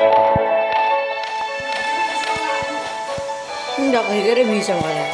Hindi ako higarim isang wala.